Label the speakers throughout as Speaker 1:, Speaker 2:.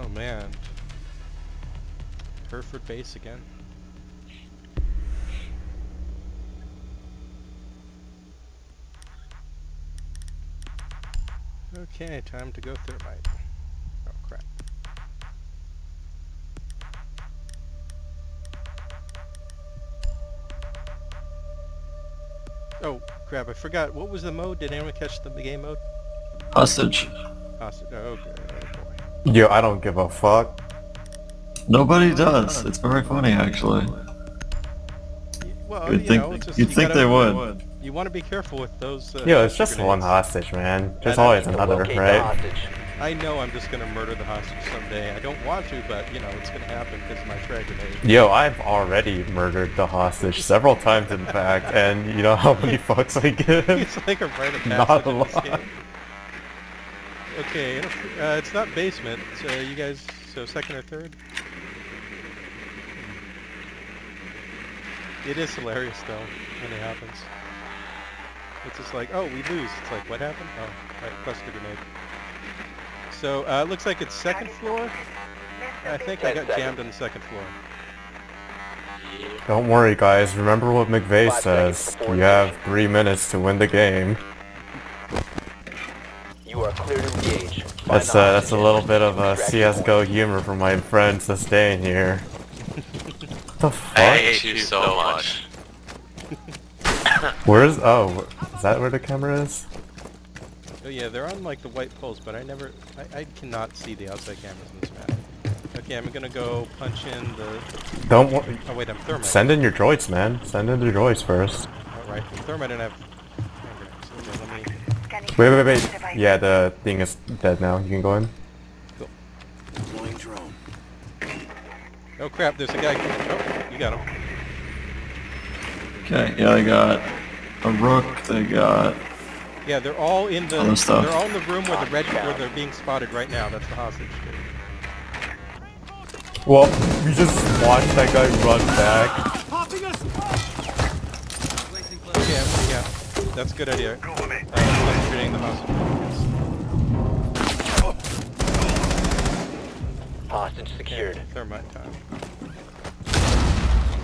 Speaker 1: Oh man. Hereford base again. Okay, time to go thermite. Oh crap. Oh crap, I forgot. What was the mode? Did anyone catch the, the game mode?
Speaker 2: Hostage.
Speaker 1: Hostage. Oh, okay.
Speaker 3: Yo, I don't give a fuck.
Speaker 2: Nobody does. It's very funny, actually.
Speaker 1: Well,
Speaker 2: You'd
Speaker 1: you
Speaker 2: think
Speaker 1: know, just,
Speaker 2: you'd
Speaker 1: you
Speaker 2: think
Speaker 1: gotta-
Speaker 2: they would.
Speaker 1: You want to be careful with those. Uh,
Speaker 3: Yo, it's
Speaker 1: cluster
Speaker 3: just one hostage, man. There's
Speaker 1: I
Speaker 3: always another, right?
Speaker 4: hostage.
Speaker 1: I know I'm just gonna murder the hostage someday. I don't want to, but you know it's gonna happen because of my frag grenade.
Speaker 3: Yo, I've already murdered the hostage several times, in fact, and you know how many fucks I give?
Speaker 1: it's like a rite of
Speaker 3: Not
Speaker 1: passage
Speaker 3: a
Speaker 1: in this
Speaker 3: lot.
Speaker 1: Game. Okay, uh, it's not basement. So you guys, so second or third? It is hilarious though when it happens. It's just like, oh, we lose. It's like, what happened? Oh, right, cluster grenade. So uh, it looks like it's second floor. I think I got jammed on the second floor.
Speaker 3: Don't worry, guys. Remember what McVeigh says.
Speaker 4: before
Speaker 3: You have three minutes to win the game. That's
Speaker 4: the
Speaker 3: uh, that's a little bit of a
Speaker 4: extract your point.
Speaker 3: CS:GO humor from my friend Sustain here. what the fuck?
Speaker 5: I hate you so much.
Speaker 3: Where's oh? Is that where the camera is?
Speaker 1: Oh yeah, they're on like the white poles, but I never, I, I cannot see the outside cameras in this map. Okay, I'm gonna go punch in the,
Speaker 3: Don't wor-
Speaker 1: oh wait, I'm thermite.
Speaker 3: send in your droids, man. Send in the droids first.
Speaker 1: Alright, thermite and I have hand grenades. Okay, let me,
Speaker 3: Wait, wait, wait. Yeah, the thing is dead now. You can go in.
Speaker 1: oh crap, there's a guy coming, oh, you got him.
Speaker 2: Okay, yeah, they got a rook, they got...
Speaker 1: Yeah, they're all in the,
Speaker 2: Other stuff.
Speaker 1: they're all in the room where the red, where they're being spotted right now, that's the hostage.
Speaker 3: Well, we just watched that guy run back.
Speaker 1: That's a good idea. Uh, I'm shooting the hostage.
Speaker 4: Hostage secured.
Speaker 1: Okay, thermite time.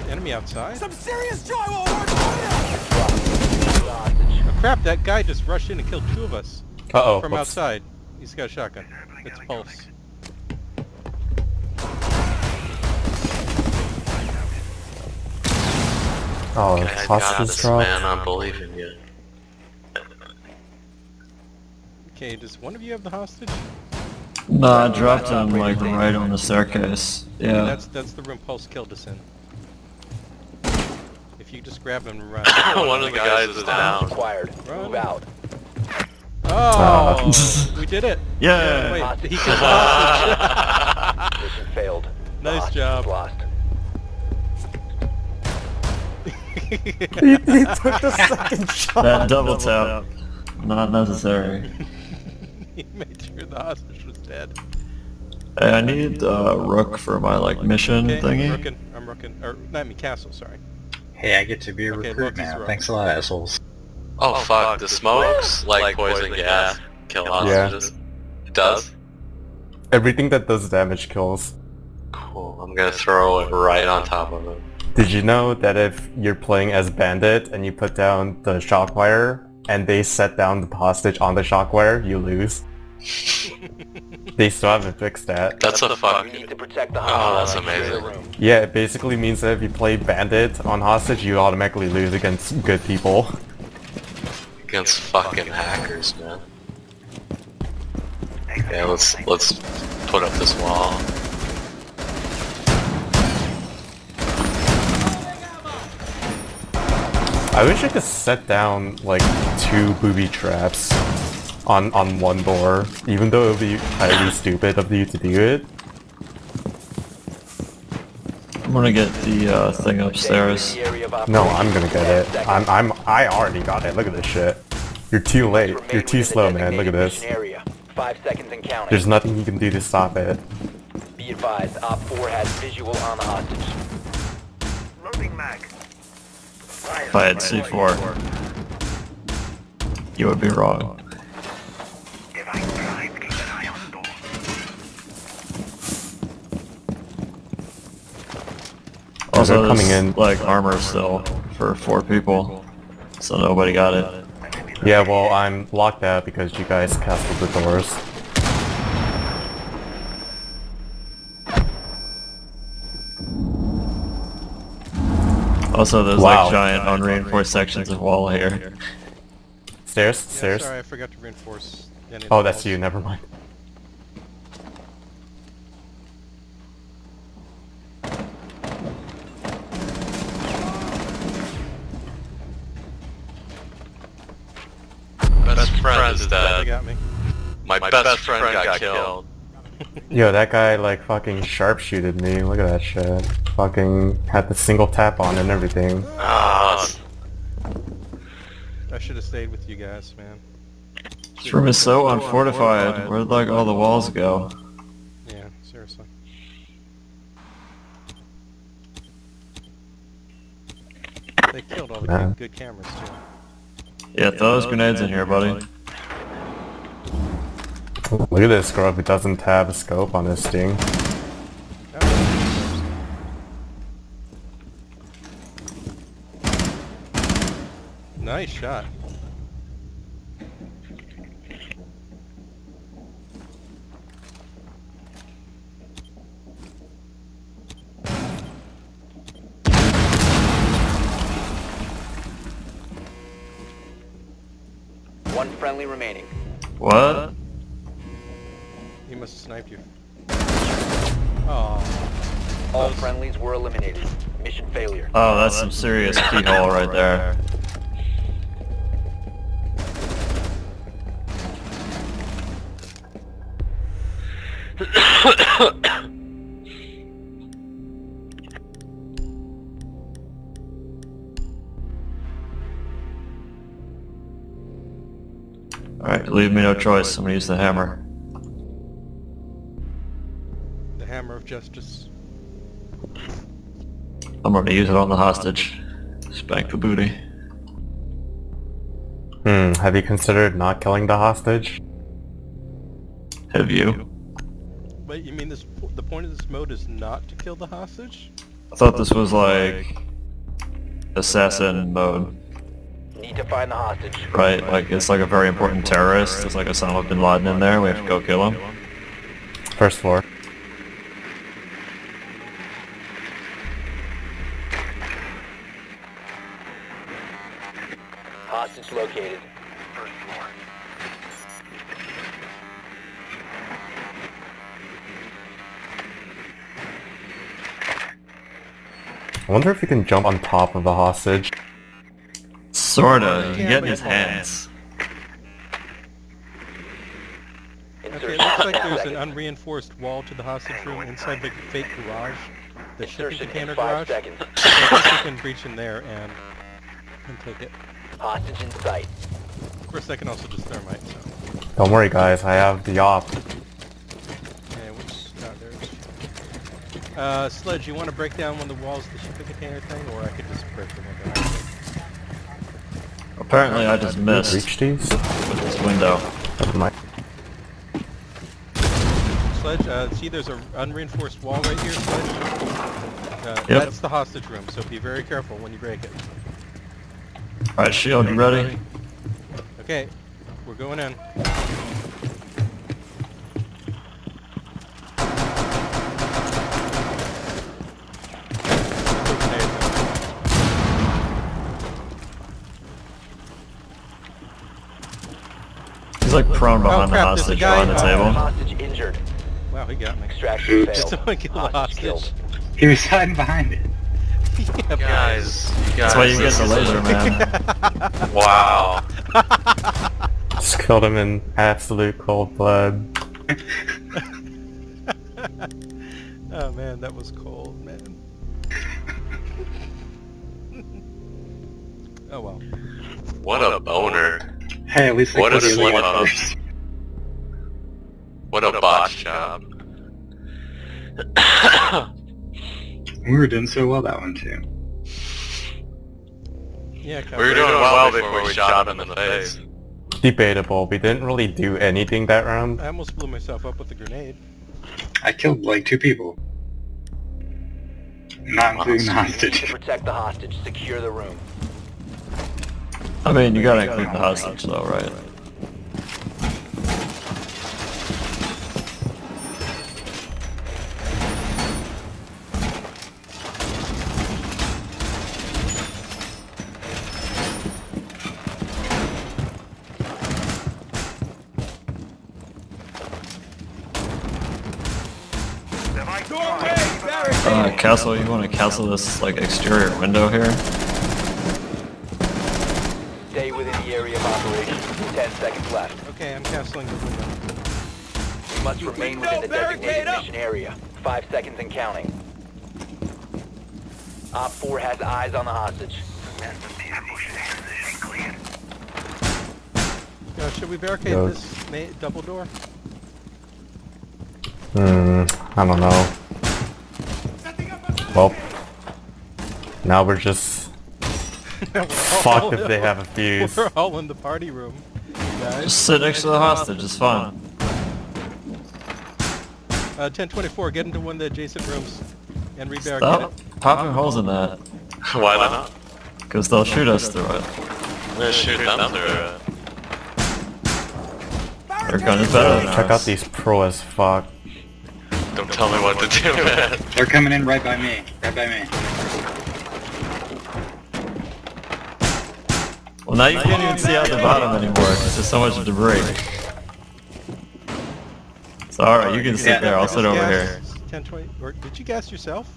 Speaker 1: Enemy outside?
Speaker 4: Drop the hostage.
Speaker 1: Oh crap, that guy just rushed in and killed two of us.
Speaker 3: Uh oh.
Speaker 1: From outside. He's got a shotgun. It's Pulse.
Speaker 3: Oh,
Speaker 5: Guys,
Speaker 3: it's
Speaker 5: got
Speaker 3: hostage
Speaker 5: this
Speaker 3: drop.
Speaker 5: man, I believe in you.
Speaker 1: Okay, does one of you have the hostage?
Speaker 2: No, I dropped him like right on the staircase. Yeah.
Speaker 1: That's that's the room Pulse killed us in. If you just grab him and run.
Speaker 5: One of the guys is down.
Speaker 4: Acquired.
Speaker 1: Run.
Speaker 4: Move out.
Speaker 1: Oh, we did it.
Speaker 2: Yeah.
Speaker 1: Wait, he killed the hostage.
Speaker 4: Mission failed.
Speaker 1: Nice job.
Speaker 4: is Lost.
Speaker 3: he, he took the second shot.
Speaker 2: That double tap. Not necessary.
Speaker 1: he made sure the hostage was dead.
Speaker 2: Hey, I need uh, rook for my like mission
Speaker 1: Okay, I'm
Speaker 2: thingy.
Speaker 1: rooking. I'm rooking. Or not me, castle. Sorry.
Speaker 6: Hey, I get to be a
Speaker 1: Okay,
Speaker 6: recruit now.
Speaker 1: rough.
Speaker 6: Thanks a lot, assholes.
Speaker 5: Oh fuck, the smokes like poison gas kill
Speaker 3: Yeah.
Speaker 5: It does?
Speaker 3: Everything that does damage kills.
Speaker 5: Cool, I'm gonna throw it right on top of him.
Speaker 3: Did you know that if you're playing as Bandit and you put down the shock wire and they set down the hostage on the shock wire, you lose? they still haven't fixed that.
Speaker 5: That's a
Speaker 4: You
Speaker 5: fuck.
Speaker 4: need to protect the
Speaker 5: Oh, that's amazing.
Speaker 3: Yeah, it basically means that if you play Bandit on hostage, you automatically lose against good people.
Speaker 5: Against fucking hackers, man. Okay, let's let's put up this wall.
Speaker 3: I wish I could set down like two booby traps on on one door, even though it would be highly stupid of you to do it.
Speaker 2: I'm gonna get the uh, thing upstairs.
Speaker 4: Stay in the area of
Speaker 3: No, I'm gonna get it. I'm I'm I already got it. Look at this shit. You're too late. You're too slow, man. Look at this.
Speaker 4: Five seconds and counting.
Speaker 3: There's nothing you can do to stop it.
Speaker 4: Be advised, OpFor has visual on the hostage.
Speaker 2: If if I had C4. You would be wrong. Also,
Speaker 3: coming in
Speaker 2: like armor still for four people, so nobody got it.
Speaker 3: Yeah, well, I'm locked out because you guys castled the doors.
Speaker 2: Also, there's
Speaker 3: Wow.
Speaker 2: like giant unreinforced sections of wall here.
Speaker 3: Stairs,
Speaker 1: Yeah,
Speaker 3: stairs.
Speaker 1: sorry, I forgot to reinforce. any
Speaker 3: Oh, that's
Speaker 1: walls.
Speaker 3: you. Never mind.
Speaker 5: Best friend is
Speaker 1: They
Speaker 5: dead.
Speaker 1: got me.
Speaker 5: My, best, friend, got, killed.
Speaker 3: Yo, that guy like fucking sharpshooted me. Look at that shit. Fucking had the single tap on and everything.
Speaker 5: Ah,
Speaker 1: I should have stayed with you guys, man.
Speaker 2: This room is so unfortified. Where'd like all the walls go?
Speaker 1: Yeah, seriously. They killed all the
Speaker 3: Yeah.
Speaker 1: good, good cameras too.
Speaker 2: Yeah, throw those grenades in here, buddy.
Speaker 3: Look at this scrub who doesn't have a scope on his sting.
Speaker 1: Oh, Nice shot.
Speaker 4: One friendly remaining.
Speaker 2: What?
Speaker 1: He must have sniped you. Oh,
Speaker 4: All friendlies were eliminated. Mission failure.
Speaker 2: Oh, that's some serious keyhole right there. Alright, leave me no choice. I'm gonna use the hammer.
Speaker 1: the hammer of justice.
Speaker 2: I'm gonna use it on the hostage. Spank the booty.
Speaker 3: Hmm, have you considered not killing the hostage?
Speaker 2: Have you?
Speaker 1: Wait, you mean this? The point of this mode is not to kill the hostage?
Speaker 2: I thought this was like assassin mode,
Speaker 4: Need to find the hostage.
Speaker 2: right? Like it's like a very important terrorist. There's like Osama bin Laden in there. We have to go kill him.
Speaker 3: First floor.
Speaker 4: Hostage located. First floor.
Speaker 3: I wonder if you can jump on top of the hostage.
Speaker 2: Sorta. You
Speaker 1: Yeah,
Speaker 2: get in his hands.
Speaker 1: Okay, it looks like there's an unreinforced wall to the hostage room inside the fake garage, the shipping container garage. So I think we can breach in there and, and take it.
Speaker 4: Hostage in sight.
Speaker 1: Of course, I can also just thermite, so...
Speaker 3: Don't worry guys, I have the op.
Speaker 1: Yeah, which... Oh, there's... Uh, Sledge, you want to break down one of the walls of the shipping container thing, or I could just break the one behind it?
Speaker 2: Apparently, I just missed
Speaker 3: Reach these?
Speaker 2: with this window.
Speaker 3: Never mind.
Speaker 1: Sledge, uh, see there's an unreinforced wall right here, Sledge? Uh,
Speaker 2: Yep.
Speaker 1: That's the hostage room, so be very careful when you break it.
Speaker 2: Alright, Shield, you ready?
Speaker 1: Okay, we're going in.
Speaker 2: He's like prone behind oh, the
Speaker 1: crap, there's a
Speaker 2: hostage
Speaker 1: guy,
Speaker 2: behind the table.
Speaker 4: Hostage injured.
Speaker 1: Wow, he got me.
Speaker 4: Extraction
Speaker 1: Did
Speaker 4: failed.
Speaker 1: someone kill the
Speaker 4: Hostage
Speaker 1: hostage?
Speaker 4: killed.
Speaker 6: He was hiding behind it.
Speaker 1: Yeah,
Speaker 5: guys, guys.
Speaker 2: That's why you get the laser, man.
Speaker 5: Wow.
Speaker 3: Just killed him in absolute cold blood.
Speaker 1: oh man, that was cold, man. oh well.
Speaker 5: What a boner.
Speaker 6: Hey, at least they
Speaker 5: What a
Speaker 6: killed
Speaker 5: slip up.
Speaker 6: first.
Speaker 5: What a botch job.
Speaker 6: We were doing so well that one too.
Speaker 1: Yeah,
Speaker 5: We were doing well before we shot him in the face.
Speaker 3: Debatable, we didn't really do anything that round.
Speaker 1: I almost blew myself up with a grenade.
Speaker 6: I killed like two people. Not including the
Speaker 4: You need to
Speaker 6: hostage.
Speaker 4: protect the hostage. Secure the room.
Speaker 2: I mean, you gotta include the hostage though, right? Uh, Castle, you wanna castle this, like, exterior window here?
Speaker 4: Stay within the area of operation. Ten seconds left.
Speaker 1: Okay, I'm castling the window.
Speaker 4: You must remain within the designated mission area. Five seconds and counting. OpFor has eyes on the hostage.
Speaker 1: Uh, should we barricade
Speaker 3: Go.
Speaker 1: this double door?
Speaker 3: Hmm, I don't know. Well, now we're just
Speaker 1: We're
Speaker 3: fucked if
Speaker 1: in-
Speaker 3: they have a Fuze.
Speaker 1: We're all in the party room, guys.
Speaker 2: Just sit next to the hostage, it's fine.
Speaker 1: Uh, 1024, get into one of the adjacent rooms and rebarricade
Speaker 2: Stop
Speaker 1: it.
Speaker 2: popping holes in that,
Speaker 5: Why not?
Speaker 2: because they'll shoot us through it.
Speaker 5: I'm gonna shoot them through it.
Speaker 2: Their gun is better than
Speaker 3: Check out these pro as fuck.
Speaker 5: Don't tell me what to do, man.
Speaker 6: They're coming in right by me. Right by me.
Speaker 2: Well, now you can't even see out the bottom anymore, because there's so much debris. So alright, you can sit
Speaker 6: Yeah.
Speaker 2: there, I'll sit over
Speaker 1: Gas,
Speaker 2: here.
Speaker 1: 1020, or did you gas yourself?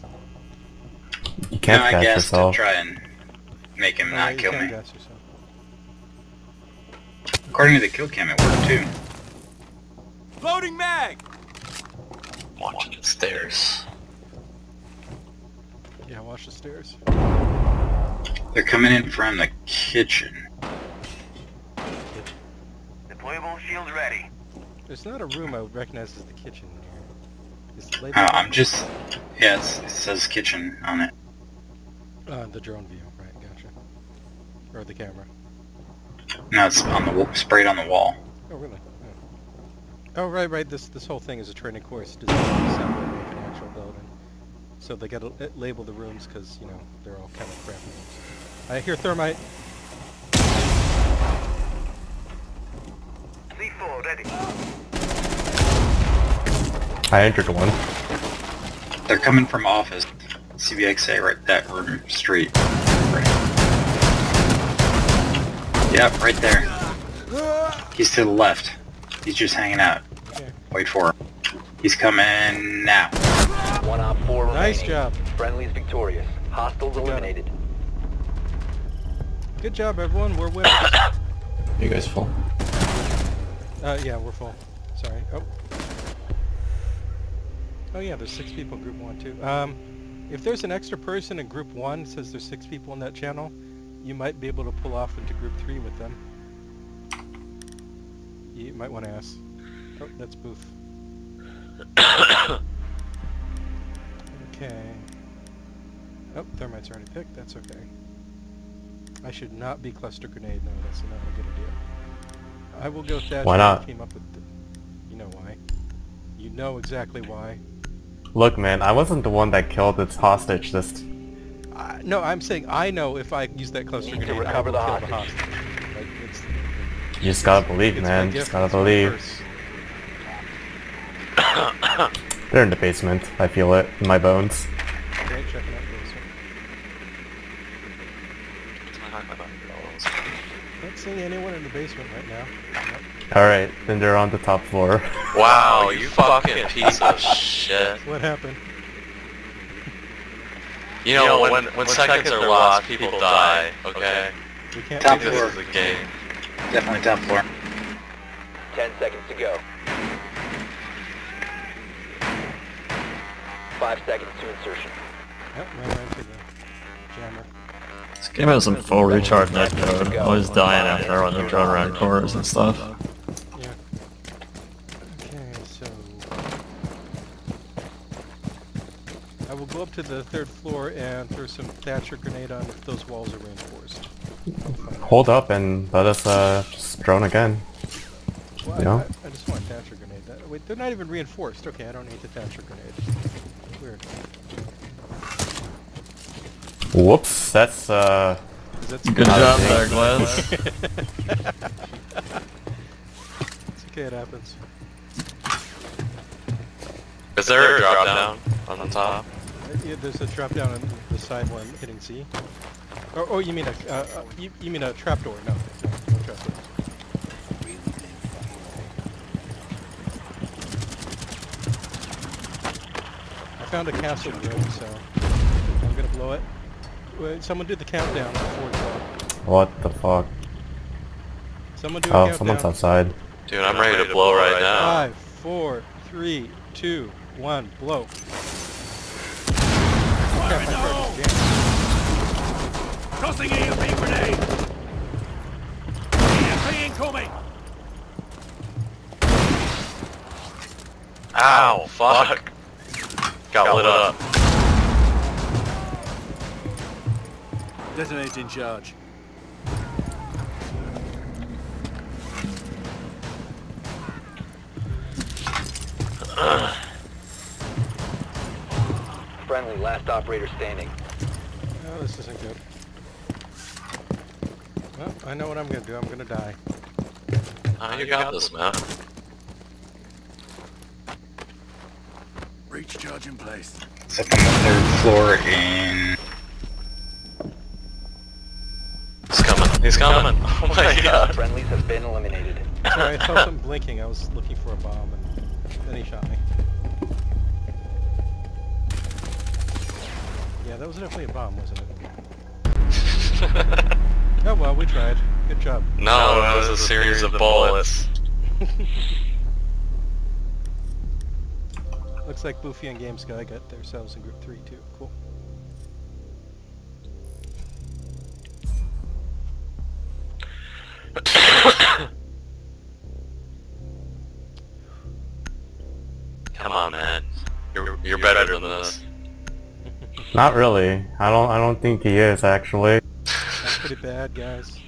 Speaker 3: You can't
Speaker 6: no, I
Speaker 3: catch yourself.
Speaker 6: to try and make him
Speaker 1: Uh,
Speaker 6: not
Speaker 1: you
Speaker 6: kill
Speaker 1: can
Speaker 6: me.
Speaker 1: gas yourself.
Speaker 6: According to the kill cam, it worked too.
Speaker 5: Watching the stairs.
Speaker 1: Yeah, watch the stairs.
Speaker 6: They're coming in from the kitchen.
Speaker 7: Deployable shield ready.
Speaker 1: There's not a room I would recognize as the kitchen here. Labeled?
Speaker 6: I'm just... Yeah, it says kitchen on it.
Speaker 1: Uh, the drone view, right, gotcha. Or the camera.
Speaker 6: No, it's on the sprayed on the wall.
Speaker 1: Oh, really? Oh. oh, right, right, this this whole thing is a training course designed to assemble and make an actual building. So they gotta uh, label the rooms because, you know, they're all kind of crappy rooms. I hear thermite.
Speaker 7: C4 ready.
Speaker 3: I entered one.
Speaker 6: They're coming from office. CBXA, right that room, street. Right. Yep, right there. He's to the left. He's just hanging out. Wait for him. He's coming now.
Speaker 4: One Op 4 remaining.
Speaker 1: Nice job.
Speaker 4: Friendly's victorious. Hostiles
Speaker 1: it.
Speaker 4: eliminated.
Speaker 1: Good job, everyone. We're winners.
Speaker 2: You guys full?
Speaker 1: Uh, yeah, we're full. Sorry. Oh. Oh yeah, there's six people in group one too. Um, if there's an extra person in group one, says there's six people in that channel, you might be able to pull off into group three with them. You might want to ask. Oh, that's Booth. Okay. Oh, thermite's already picked. That's okay. I should not be cluster grenade. No, that's not a good idea. I will go Thatcher.
Speaker 3: Why not?
Speaker 1: Team up with. The, you know why? You know exactly why.
Speaker 3: Look, man, I wasn't the one that killed its hostage. This
Speaker 1: Uh, no, I'm saying I know if I use that cluster
Speaker 4: Need to
Speaker 1: grenade, I
Speaker 4: recover
Speaker 1: will
Speaker 4: the
Speaker 1: kill the
Speaker 4: hostage.
Speaker 1: hostage. Like, it's,
Speaker 3: you just gotta believe, man.
Speaker 1: my
Speaker 3: Just gotta believe. They're in the basement. I feel it in my bones.
Speaker 1: Okay, checking out this one. Not seeing anyone in the basement right now. Nope.
Speaker 3: Alright, then they're on the top floor.
Speaker 5: Wow, oh, you fucking piece of shit.
Speaker 1: What happened?
Speaker 5: You know, when, when seconds are lost, people die, okay?
Speaker 1: We can't
Speaker 6: Top
Speaker 1: do
Speaker 5: This
Speaker 1: this.
Speaker 6: floor.
Speaker 5: is a game.
Speaker 6: Definitely top floor.
Speaker 4: Ten seconds to go. Five seconds to insertion.
Speaker 1: Yep, ran right into the jammer.
Speaker 2: This game has some full recharge net code. I'm always dying after I run the drone around corners and stuff.
Speaker 1: Yeah. Okay, so... I will go up to the third floor and throw some Thatcher grenade on if those walls are reinforced.
Speaker 3: Hold up and let us uh just drone again.
Speaker 1: Well, I-
Speaker 3: Yeah.
Speaker 1: I, I just want Thatcher grenade. That, wait, they're not even reinforced. Okay, I don't need the Thatcher grenade. Weird.
Speaker 3: Whoops, that's uh...
Speaker 1: Is that
Speaker 2: Good job
Speaker 3: a
Speaker 2: there,
Speaker 3: thing.
Speaker 2: Glass.
Speaker 1: It's okay, it happens.
Speaker 5: Is there a drop down on the top?
Speaker 1: Yeah, there's a drop down on the side where I'm hitting Z. Oh, oh you mean a, uh, uh, you, you mean a trapdoor? No, no, no trapdoor. I found a castle room, so I'm gonna blow it. Wait, someone do the countdown before it's blown.
Speaker 3: What the fuck?
Speaker 1: Someone do a
Speaker 3: Oh,
Speaker 1: countdown.
Speaker 3: someone's outside.
Speaker 5: Dude, I'm ready to blow right now.
Speaker 1: Five, four, three, two, one, blow. Crap, my card is jammed.
Speaker 8: Tossing EMP grenade! EMP incoming!
Speaker 5: Ow, fuck. Got lit up.
Speaker 8: Detonate in charge.
Speaker 4: Friendly, last operator standing.
Speaker 1: Oh, this isn't good. Well, I know what I'm gonna do. I'm gonna die.
Speaker 5: Oh, you got this, man.
Speaker 8: Breach charge in place.
Speaker 6: It's up on the third floor in...
Speaker 5: He's coming. Oh, oh my god.
Speaker 4: Friendlies have been eliminated.
Speaker 1: Sorry, I saw something blinking. I was looking for a bomb, and then he shot me. Yeah, that was definitely a bomb, wasn't it? Oh well, we tried. Good job.
Speaker 5: no, it was a series of bullets.
Speaker 1: Looks like Boofy and Game Sky got themselves in group three too. Cool.
Speaker 5: Come on, man. You're, you're better than this.
Speaker 3: Not really. I don't I don't think he is actually.
Speaker 1: I'm pretty bad, guys. I'm pretty bad.